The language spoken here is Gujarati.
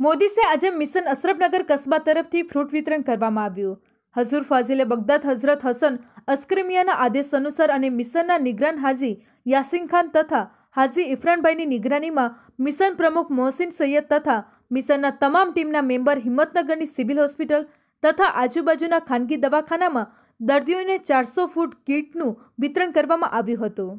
મોદી સે આજે મિશન અશરફનગર કસ્બા તરફથી ફ્રૂટ વિતરણ કરવામાં આવ્યું. હઝુર ફાઝિલે બગદાદ હઝરત હસન અસ્કરમિયાના આદેશ અનુસાર અને મિશનના નિગરાન હાજી યાસીન ખાન તથા હાજી ઇફરાનભાઈની નિગરાનીમાં મિશન પ્રમુખ મોહસિન સૈયદ તથા મિશનના તમામ ટીમના મેમ્બર હિંમતનગરની સિવિલ હોસ્પિટલ તથા આજુબાજુના ખાનગી દવાખાનામાં દર્દીઓને ચારસો ફૂટ કીટનું વિતરણ કરવામાં આવ્યું હતું.